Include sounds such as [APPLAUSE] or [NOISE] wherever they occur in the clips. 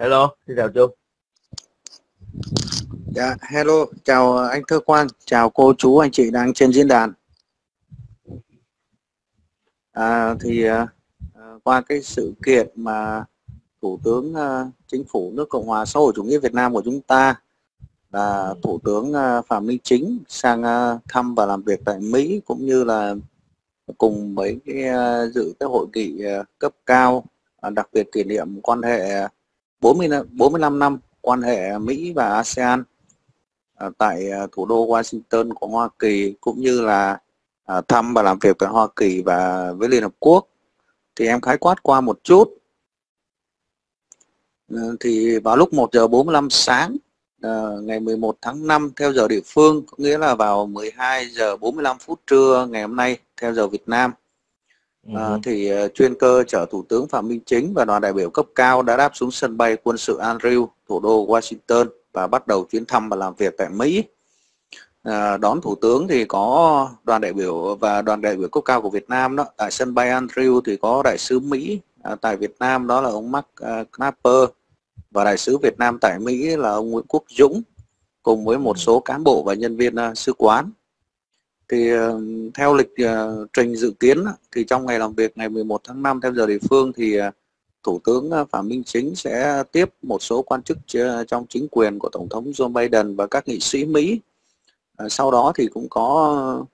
Hello, xin chào Trung. Dạ, hello, chào anh Thơ Quang, chào cô chú anh chị đang trên diễn đàn. À, thì à, à, qua cái sự kiện mà Thủ tướng à, Chính phủ nước Cộng hòa xã hội chủ nghĩa Việt Nam của chúng ta là Thủ tướng à, Phạm Minh Chính sang à, thăm và làm việc tại Mỹ cũng như là cùng mấy cái à, dự cái hội nghị à, cấp cao à, đặc biệt kỷ niệm quan hệ à, 40 45 năm quan hệ Mỹ và ASEAN à, tại à, thủ đô Washington của Hoa Kỳ, cũng như là à, thăm và làm việc tại Hoa Kỳ và với Liên Hợp Quốc. Thì em khái quát qua một chút. Ừ, thì vào lúc 1 giờ 45 sáng ngày 11 tháng 5 theo giờ địa phương, có nghĩa là vào 12 giờ 45 phút trưa ngày hôm nay, theo giờ Việt Nam À, thì uh, chuyên cơ chở Thủ tướng Phạm Minh Chính và đoàn đại biểu cấp cao đã đáp xuống sân bay quân sự Andrew, thủ đô Washington và bắt đầu chuyến thăm và làm việc tại Mỹ. À, đón Thủ tướng thì có đoàn đại biểu và đoàn đại biểu cấp cao của Việt Nam đó. Tại sân bay Andrew thì có đại sứ Mỹ à, tại Việt Nam đó là ông Mark uh, Knapper và đại sứ Việt Nam tại Mỹ là ông Nguyễn Quốc Dũng cùng với một số cán bộ và nhân viên uh, sứ quán thì ờ, theo lịch ờ, trình dự kiến thì trong ngày làm việc ngày 11 tháng 5 theo giờ địa phương thì ờ, Thủ tướng Phạm Minh Chính sẽ tiếp một số quan chức trong chính quyền của Tổng thống Joe Biden và các nghị sĩ Mỹ. Sau đó thì cũng có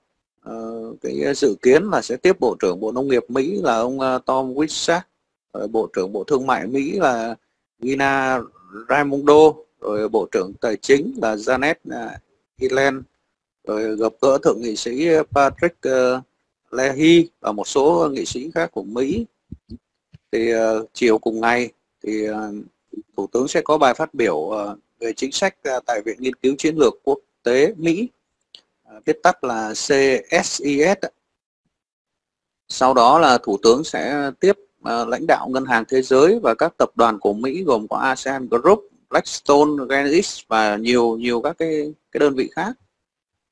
cái dự kiến là sẽ tiếp Bộ trưởng Bộ Nông nghiệp Mỹ là ông Tom Whitsack, Bộ trưởng Bộ Thương mại Mỹ là Gina Raimondo, rồi Bộ trưởng Tài chính là Janet Yellen rồi gặp gỡ thượng nghị sĩ ờ, Patrick ờ, Leahy và một số nghị sĩ khác của Mỹ. Thì ờ, chiều cùng ngày thì thủ tướng sẽ có bài phát biểu về chính sách tại viện nghiên cứu chiến lược quốc tế Mỹ viết tắt là CSIS sau đó là thủ tướng sẽ tiếp lãnh đạo ngân hàng thế giới và các tập đoàn của Mỹ gồm có ASEAN Group, Blackstone, Genesis và nhiều nhiều các cái cái đơn vị khác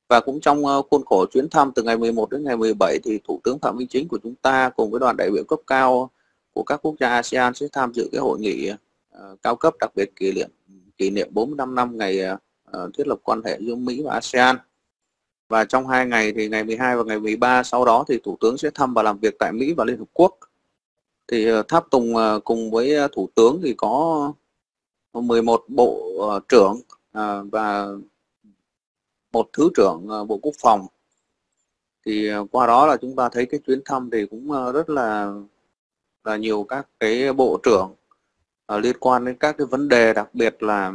và cũng trong ờ, khuôn khổ chuyến thăm từ ngày 11 đến ngày 17 thì Thủ tướng Phạm Minh Chính của chúng ta cùng với đoàn đại biểu cấp cao của các quốc gia ASEAN sẽ tham dự cái hội nghị ờ, cao cấp đặc biệt kỷ niệm kỷ niệm 45 năm ngày ờ, thiết lập quan hệ giữa Mỹ và ASEAN. Và trong hai ngày thì ngày 12 và ngày 13 sau đó thì Thủ tướng sẽ thăm và làm việc tại Mỹ và Liên Hợp Quốc. Thì Tháp Tùng cùng với Thủ tướng thì có 11 bộ trưởng và một thứ trưởng ờ, bộ quốc phòng. Thì ờ, qua đó là chúng ta thấy cái chuyến thăm thì cũng ờ, rất là là nhiều các cái bộ trưởng uh, liên quan đến các cái vấn đề đặc biệt là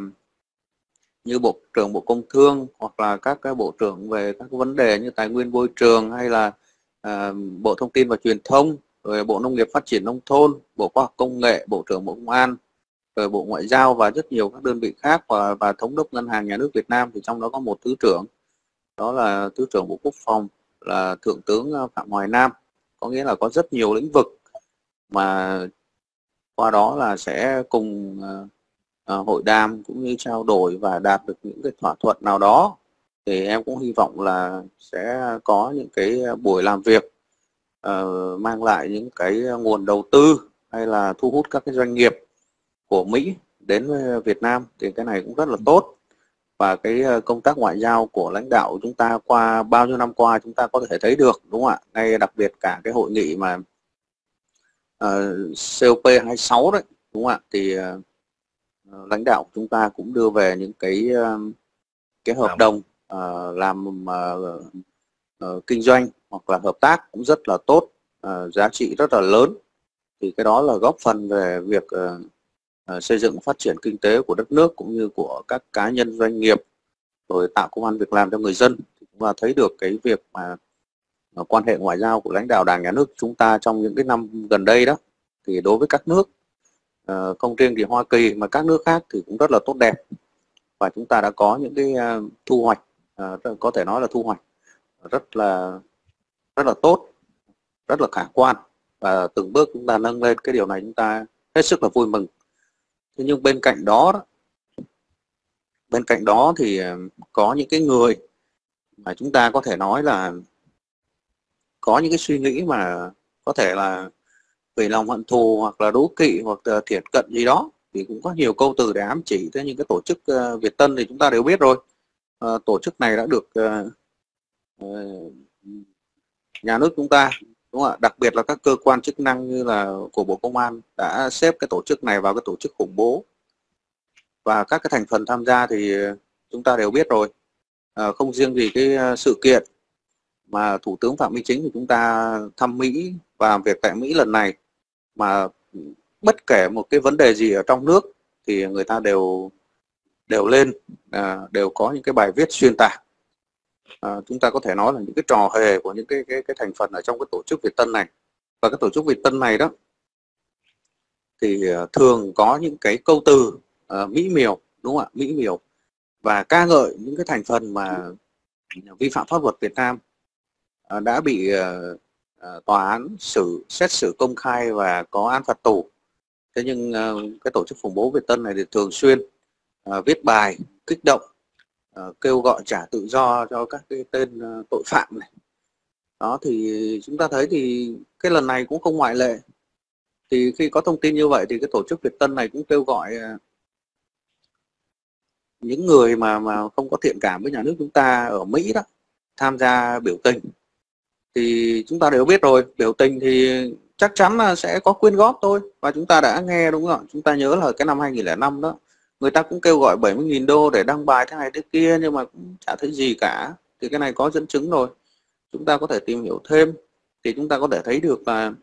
như bộ trưởng bộ công thương hoặc là các cái bộ trưởng về các cái vấn đề như tài nguyên môi trường hay là uh, bộ thông tin và truyền thông rồi bộ nông nghiệp phát triển nông thôn bộ khoa học công nghệ bộ trưởng bộ công an rồi bộ ngoại giao và rất nhiều các đơn vị khác và và thống đốc ngân hàng nhà nước Việt Nam thì trong đó có một thứ trưởng đó là thứ trưởng bộ quốc phòng là thượng tướng ờ, Phạm Hoài Nam. Có nghĩa là có rất nhiều lĩnh vực mà qua đó là sẽ cùng ờ, ờ, hội đàm cũng như trao đổi và đạt được những cái thỏa thuận nào đó. Thì em cũng hy vọng là sẽ có những cái buổi làm việc uh, mang lại những cái nguồn đầu tư hay là thu hút các cái doanh nghiệp của Mỹ đến ờ, Việt Nam thì cái này cũng rất là tốt. Và cái ờ, công tác ngoại giao của lãnh đạo chúng ta qua bao nhiêu năm qua chúng ta có thể thấy được đúng không ạ? Ngay đặc biệt cả cái hội nghị mà uh, COP 26 đấy đúng không ạ? Thì uh, lãnh đạo chúng ta cũng đưa về những cái uh, cái hợp đồng uh, làm uh, uh, kinh doanh hoặc là hợp tác cũng rất là tốt uh, giá trị rất là lớn. Thì cái đó là góp phần về việc uh, Ờ, xây dựng phát triển kinh tế của đất nước cũng như của các cá nhân doanh nghiệp, rồi tạo công an việc làm cho người dân. Và thấy được cái việc mà ờ, quan hệ ngoại giao của lãnh đạo đảng, nhà nước chúng ta trong những cái năm gần đây đó, thì đối với các nước ờ, không riêng thì Hoa Kỳ mà các nước khác thì cũng rất là tốt đẹp. Và chúng ta đã có những cái thu hoạch có thể nói là thu hoạch, rất là rất là tốt, rất là khả quan. Và từng bước chúng ta nâng lên cái điều này, chúng ta hết sức là vui mừng thế nhưng bên cạnh đó, bên cạnh đó thì ờ, có những cái người mà chúng ta có thể nói là có những cái suy nghĩ mà có thể là vì lòng hận thù hoặc là đố kỵ hoặc là thiệt cận gì đó thì cũng có nhiều câu từ để ám chỉ. Thế nhưng cái tổ chức ờ, Việt Tân thì chúng ta đều biết rồi. Ờ, tổ chức này đã được nhà nước chúng ta đúng không ạ đặc biệt là các cơ quan chức năng như là của bộ công an đã xếp cái tổ chức này vào cái tổ chức khủng bố. Và các cái thành phần tham gia thì chúng ta đều biết rồi. À, không riêng gì cái ờ, sự kiện mà thủ tướng phạm minh chính của chúng ta thăm mỹ và làm việc tại mỹ lần này. Mà bất kể một cái vấn đề gì ở trong nước thì người ta đều đều lên à, đều có những cái bài viết xuyên tạc à, chúng ta có thể nói là những cái trò hề của những cái cái cái thành phần ở trong cái tổ chức Việt Tân này. Và cái tổ chức Việt Tân này đó thì ờ, thường có những cái câu từ uh, mỹ miều đúng không ạ? Mỹ miều. Và ca ngợi những cái thành phần mà vi phạm pháp luật Việt Nam uh, đã bị uh, uh, tòa án xử xét xử công khai và có án phạt tù. Thế nhưng uh, cái tổ chức khủng bố Việt Tân này thì thường xuyên uh, viết bài kích động uh, kêu gọi trả tự do cho các cái tên uh, tội phạm này. Đó thì chúng ta thấy thì cái lần này cũng không ngoại lệ. Thì khi có thông tin như vậy thì cái tổ chức Việt Tân này cũng kêu gọi uh, những người mà mà không có thiện cảm với nhà nước chúng ta ở Mỹ đó tham gia biểu tình. Thì chúng ta đều biết rồi biểu tình thì chắc chắn là sẽ có quyên góp thôi và chúng ta đã nghe đúng không chúng ta nhớ là cái năm 2005 đó người ta cũng kêu gọi 70.000 đô để đăng bài thế này thế kia nhưng mà cũng chả thấy gì cả. Thì cái này có dẫn chứng rồi. Chúng ta có thể tìm hiểu thêm. Thì chúng ta có thể thấy được là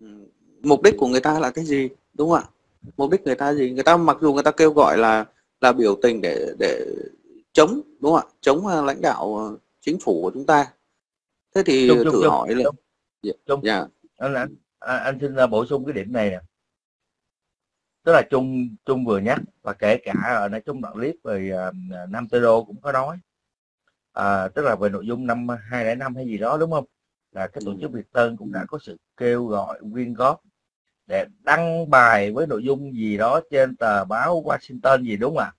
ừ, mục đích của người ta là cái gì đúng không ạ? Mục đích người ta gì? Người ta mặc dù người ta kêu gọi là là biểu tình để để chống đúng không ạ? Chống à, lãnh đạo à, chính phủ của chúng ta. Thế thì chung, thử chung, hỏi là chung, dạ. anh, anh anh xin à, bổ sung cái điểm này nè tức là trung trung vừa nhắc và kể cả ở đây trong đoạn clip về uh, nam đô cũng có nói à, tức là về nội dung năm hai năm hay gì đó đúng không là cái tổ chức Việt Tân cũng đã có sự kêu gọi quyên góp để đăng bài với nội dung gì đó trên tờ báo Washington gì đúng không ạ?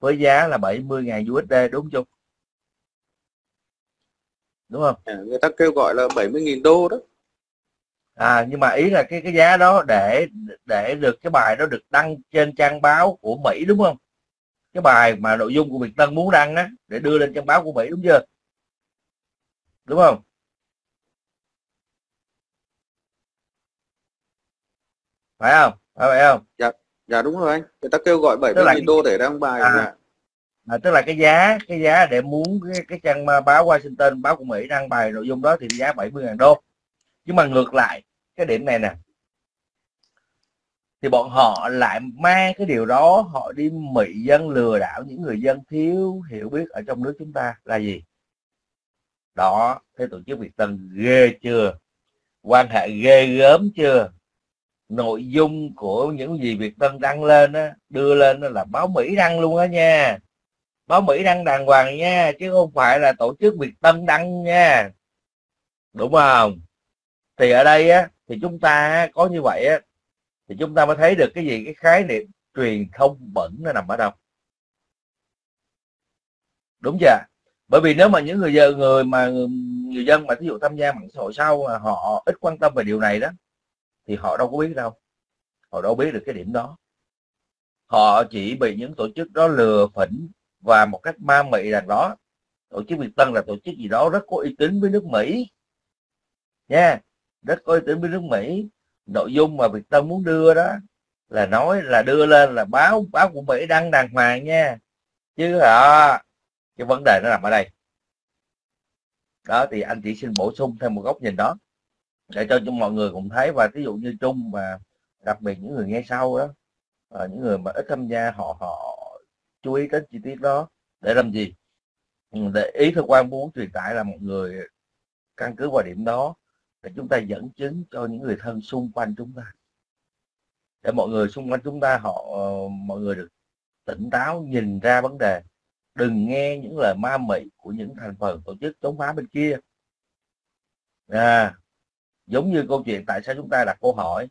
Với giá là 70.000 USD đúng không? Đúng không? À, người ta kêu gọi là 70.000 đô đó. À nhưng mà ý là cái cái giá đó để để được cái bài đó được đăng trên trang báo của Mỹ đúng không? Cái bài mà nội dung của Việt Tân muốn đăng á để đưa lên trang báo của Mỹ đúng chưa? Đúng không? phải không phải vậy không dạ dạ đúng rồi anh người ta kêu gọi 70 nghìn đô để đăng bài à, à, tức là cái giá cái giá để muốn cái, cái trang báo Washington báo của Mỹ đăng bài nội dung đó thì giá 70 ngàn đô nhưng mà ngược lại cái điểm này nè. Thì bọn họ lại mang cái điều đó họ đi mị dân lừa đảo những người dân thiếu hiểu biết ở trong nước chúng ta là gì? Đó thế tổ chức Việt Tân ghê chưa? Quan hệ ghê gớm chưa? Nội dung của những gì Việt Tân đăng lên á, đưa lên là báo Mỹ đăng luôn á nha. Báo Mỹ đăng đàng hoàng nha chứ không phải là tổ chức Việt Tân đăng nha. Đúng không? Thì ở đây á thì chúng ta có như vậy á, thì chúng ta mới thấy được cái gì? Cái khái niệm truyền thông bẩn nó nằm ở đâu? Đúng chưa? Bởi vì nếu mà những người dân, người mà, người dân mà ví dụ tham gia mạng xã hội sau mà họ ít quan tâm về điều này đó, thì họ đâu có biết đâu. Họ đâu biết được cái điểm đó. Họ chỉ bị những tổ chức đó lừa phỉnh và một cách ma mị rằng đó, tổ chức Việt Tân là tổ chức gì đó rất có uy tín với nước Mỹ. Nha đất có uy tín với nước Mỹ nội dung mà Việt Tân muốn đưa đó là nói là đưa lên là báo báo của Mỹ đăng đàng hoàng nha. Chứ à, cái vấn đề nó nằm ở đây. Đó thì anh chỉ xin bổ sung thêm một góc nhìn đó để cho, chúng mọi người cùng thấy. Và ví dụ như trung và đặc biệt những người nghe sau đó à, những người mà ít tham gia họ họ chú ý đến chi tiết đó để làm gì? Ừ, để ý cơ quan muốn truyền tải là một người căn cứ vào điểm đó để chúng ta dẫn chứng cho những người thân xung quanh chúng ta. Để mọi người xung quanh chúng ta họ ờ, mọi người được tỉnh táo nhìn ra vấn đề. Đừng nghe những lời ma mị của những thành phần tổ chức chống phá bên kia. À, giống như câu chuyện tại sao chúng ta đặt câu hỏi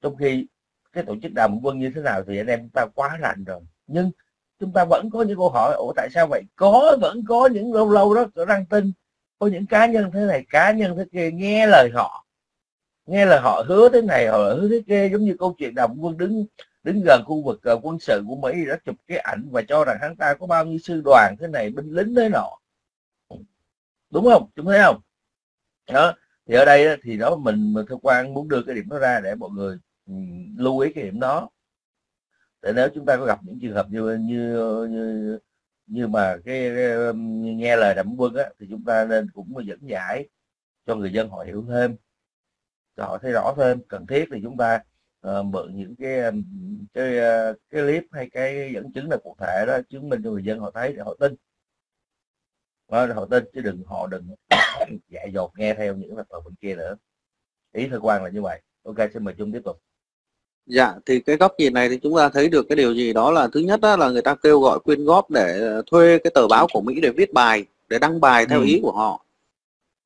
trong khi cái tổ chức đàm quân như thế nào thì anh em chúng ta quá rành rồi. Nhưng chúng ta vẫn có những câu hỏi ủa tại sao vậy? Có vẫn có những lâu lâu đó đăng tin có những cá nhân thế này cá nhân thế kia nghe lời họ. Nghe lời họ hứa thế này họ hứa thế kia giống như câu chuyện đồng quân đứng đứng gần khu vực uh, quân sự của Mỹ đã chụp cái ảnh và cho rằng hắn ta có bao nhiêu sư đoàn thế này binh lính thế nọ. Đúng không? Chúng thấy không? Đó thì ở đây thì đó mình mình thưa quan muốn đưa cái điểm đó ra để mọi người ừ, lưu ý cái điểm đó. Để nếu chúng ta có gặp những trường hợp như như như nhưng mà cái, cái um, nghe lời đậm quân á, thì chúng ta nên cũng dẫn giải cho người dân họ hiểu thêm cho họ thấy rõ thêm. Cần thiết thì chúng ta uh, mượn những cái um, cái ờ, cái clip hay cái dẫn chứng là cụ thể đó chứng minh cho người dân họ thấy để họ tin. Ờ, đó, họ tin chứ đừng họ đừng [COUGHS] dạy dột nghe theo những tờ bên kia nữa. Ý thơ quan là như vậy. Ok xin mời chung tiếp tục. Dạ, thì cái góc nhìn này thì chúng ta thấy được cái điều gì đó là thứ nhất đó là người ta kêu gọi quyên góp để ờ, thuê cái tờ báo của Mỹ để viết bài, để đăng bài theo ừ. ý của họ.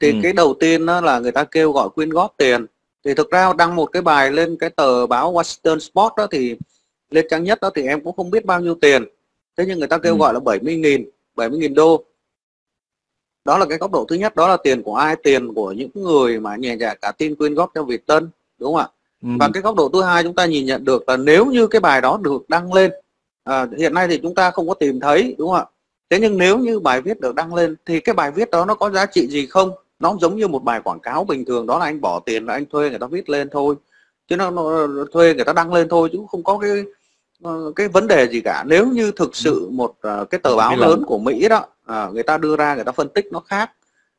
Thì ừ. cái đầu tiên đó là người ta kêu gọi quyên góp tiền. Thì thực ra đăng một cái bài lên cái tờ báo Washington Post đó thì lên trang nhất đó thì em cũng không biết bao nhiêu tiền. Thế nhưng người ta kêu ừ. gọi là 70 nghìn, 70 nghìn đô. Đó là cái góc độ thứ nhất, đó là tiền của ai? Tiền của những người mà nhẹ dạ cả tin quyên góp cho Việt Tân, đúng không ạ? Ừ. và cái góc độ thứ hai chúng ta nhìn nhận được là nếu như cái bài đó được đăng lên à, hiện nay thì chúng ta không có tìm thấy đúng không ạ? Thế nhưng nếu như bài viết được đăng lên thì cái bài viết đó nó có giá trị gì không? Nó giống như một bài quảng cáo bình thường đó là anh bỏ tiền là anh thuê người ta viết lên thôi. Chứ nó, nó thuê người ta đăng lên thôi chứ không có cái ờ, cái vấn đề gì cả. Nếu như thực sự một uh, cái tờ báo lớn của Mỹ đó à, người ta đưa ra người ta phân tích nó khác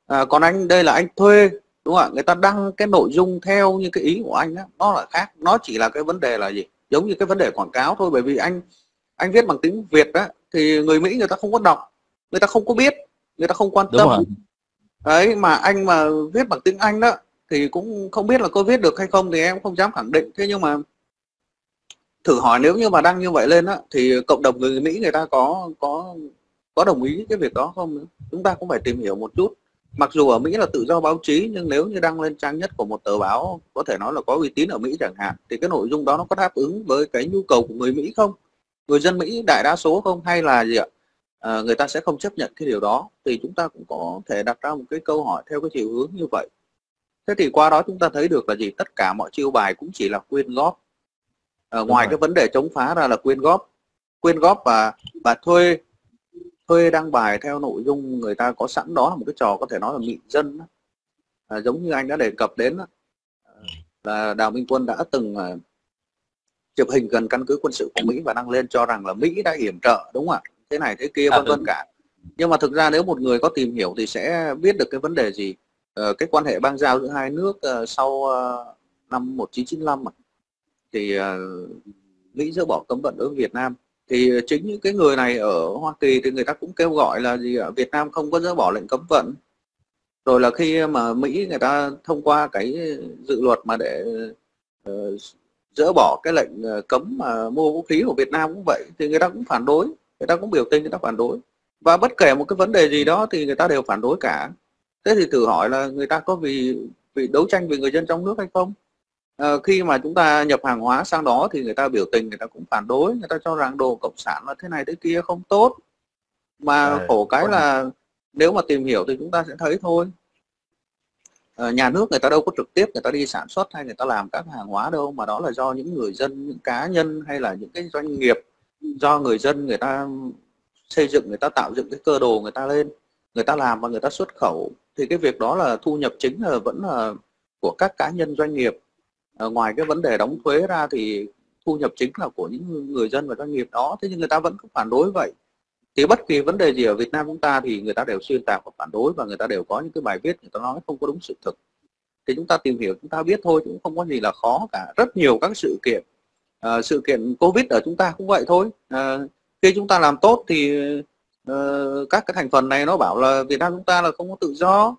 à, còn anh đây là anh thuê đúng không ạ? Người ta đăng cái nội dung theo như cái ý của anh đó, nó là khác. Nó chỉ là cái vấn đề là gì? Giống như cái vấn đề quảng cáo thôi bởi vì anh anh viết bằng tiếng Việt đó thì người Mỹ người ta không có đọc người ta không có biết người ta không quan tâm. đấy mà anh mà viết bằng tiếng Anh đó thì cũng không biết là có viết được hay không thì em không dám khẳng định. Thế nhưng mà thử hỏi nếu như mà đăng như vậy lên á thì cộng đồng người Mỹ người ta có có có đồng ý cái việc đó không chúng ta cũng phải tìm hiểu một chút mặc dù ở Mỹ là tự do báo chí nhưng nếu như đăng lên trang nhất của một tờ báo có thể nói là có uy tín ở Mỹ chẳng hạn thì cái nội dung đó nó có đáp ứng với cái nhu cầu của người Mỹ không? Người dân Mỹ đại đa số không? Hay là gì ạ? À, người ta sẽ không chấp nhận cái điều đó? Thì chúng ta cũng có thể đặt ra một cái câu hỏi theo cái chiều hướng như vậy. Thế thì qua đó chúng ta thấy được là gì? Tất cả mọi chiêu bài cũng chỉ là quyên góp. À, ngoài cái vấn đề chống phá ra là quyên góp. Quyên góp và và thuê thuê đăng bài theo nội dung người ta có sẵn đó là một cái trò có thể nói là mị dân à, giống như anh đã đề cập đến là Đào Minh Quân đã từng uh, chụp hình gần căn cứ quân sự của Mỹ và đăng lên cho rằng là Mỹ đã hiểm trợ đúng không ạ? Thế này thế kia à, vân vân cả. Nhưng mà thực ra nếu một người có tìm hiểu thì sẽ biết được cái vấn đề gì. Uh, cái quan hệ bang giao giữa hai nước uh, sau uh, năm 1995 mà, thì Mỹ dỡ bỏ cấm vận đối với Việt Nam thì ờ, chính những cái người này ở Hoa Kỳ thì người ta cũng kêu gọi là gì ở Việt Nam không có dỡ bỏ lệnh cấm vận. Rồi là khi mà Mỹ người ta thông qua cái dự luật mà để uh, dỡ bỏ cái lệnh ờ, cấm mà mua vũ khí của Việt Nam cũng vậy thì người ta cũng phản đối. Người ta cũng biểu tình người ta phản đối. Và bất kể một cái vấn đề gì đó thì người ta đều phản đối cả. Thế thì thử hỏi là người ta có vì vì đấu tranh vì người dân trong nước hay không? À, khi mà chúng ta nhập hàng hóa sang đó thì người ta biểu tình người ta cũng phản đối người ta cho rằng đồ cộng sản là thế này thế kia không tốt mà à, khổ cái là nếu mà tìm hiểu thì chúng ta sẽ thấy thôi à, nhà nước người ta đâu có trực tiếp người ta đi sản xuất hay người ta làm các hàng hóa đâu mà đó là do những người dân những cá nhân hay là những cái doanh nghiệp do người dân người ta xây dựng người ta tạo dựng cái cơ đồ người ta lên người ta làm và người ta xuất khẩu thì cái việc đó là thu nhập chính là vẫn là của các cá nhân doanh nghiệp à, ngoài cái vấn đề đóng thuế ra thì thu nhập chính là của những người dân và doanh nghiệp đó thế nhưng người ta vẫn cứ phản đối vậy. Thì bất kỳ vấn đề gì ở Việt Nam chúng ta thì người ta đều xuyên tạc và phản đối và người ta đều có những cái bài viết người ta nói không có đúng sự thực. Thì chúng ta tìm hiểu chúng ta biết thôi cũng không có gì là khó cả. Rất nhiều các sự kiện à, sự kiện Covid ở chúng ta cũng vậy thôi. À, khi chúng ta làm tốt thì uh, các cái thành phần này nó bảo là Việt Nam chúng ta là không có tự do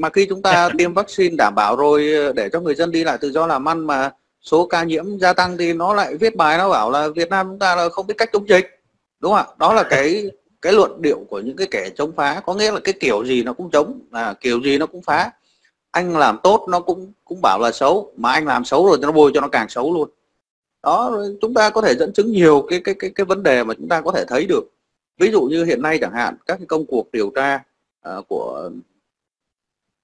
mà khi chúng ta [LAUGHS] tiêm vaccine đảm bảo rồi ờ, để cho người dân đi lại tự do làm ăn mà số ca nhiễm gia tăng thì nó lại viết bài nó bảo là Việt Nam chúng ta là không biết cách chống dịch đúng không ạ? Đó là cái [LAUGHS] cái luận điệu của những cái kẻ chống phá có nghĩa là cái kiểu gì nó cũng chống là kiểu gì nó cũng phá. Anh làm tốt nó cũng cũng bảo là xấu mà anh làm xấu rồi nó bôi cho nó càng xấu luôn. Đó chúng ta có thể dẫn chứng nhiều cái cái cái cái vấn đề mà chúng ta có thể thấy được. Ví dụ như hiện nay chẳng hạn các cái công cuộc điều tra uh, của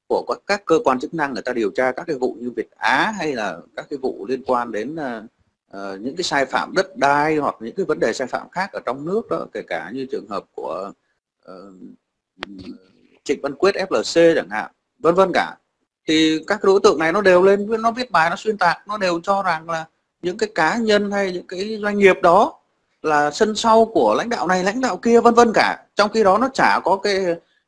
của các cơ quan chức năng người ta điều tra các cái vụ như Việt Á hay là các cái vụ liên quan đến uh, những cái sai phạm đất đai hoặc những cái vấn đề sai phạm khác ở trong nước đó kể cả như trường hợp của uh, Trịnh Văn Quyết FLC chẳng hạn vân vân cả. Thì các đối tượng này nó đều lên nó viết bài nó xuyên tạc nó đều cho rằng là những cái cá nhân hay những cái doanh nghiệp đó là sân sau của lãnh đạo này lãnh đạo kia vân vân cả. Trong khi đó nó chả có cái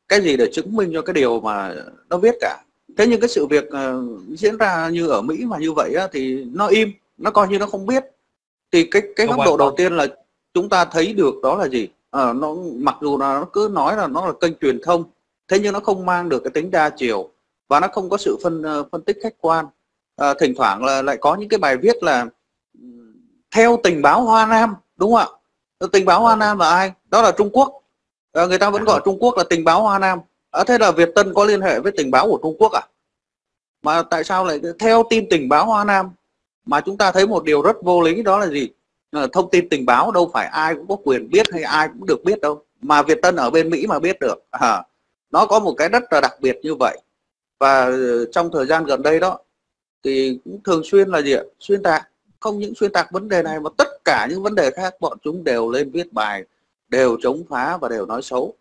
cái gì để chứng minh cho cái điều mà nó viết cả? Thế nhưng cái sự việc uh, diễn ra như ở Mỹ mà như vậy á, thì nó im nó coi như nó không biết. Thì cái cái góc độ đầu tiên là chúng ta thấy được đó là gì? À, nó mặc dù là nó cứ nói là nó là kênh truyền thông thế nhưng nó không mang được cái tính đa chiều và nó không có sự phân uh, phân tích khách quan. À, thỉnh thoảng là lại có những cái bài viết là theo tình báo Hoa Nam đúng không ạ? Tình báo Hoa Nam là ai? Đó là Trung Quốc à, người ta vẫn gọi Trung Quốc là tình báo Hoa Nam. À, thế là Việt Tân có liên hệ với tình báo của Trung Quốc à? Mà tại sao lại theo tin tình báo Hoa Nam? Mà chúng ta thấy một điều rất vô lý đó là gì? À, thông tin tình báo đâu phải ai cũng có quyền biết hay ai cũng được biết đâu. Mà Việt Tân ở bên Mỹ mà biết được. À, nó có một cái rất là đặc biệt như vậy. Và trong thời gian gần đây đó thì cũng thường xuyên là gì ạ? Xuyên tạc. Không những xuyên tạc vấn đề này mà tất cả những vấn đề khác bọn chúng đều lên viết bài đều chống phá và đều nói xấu.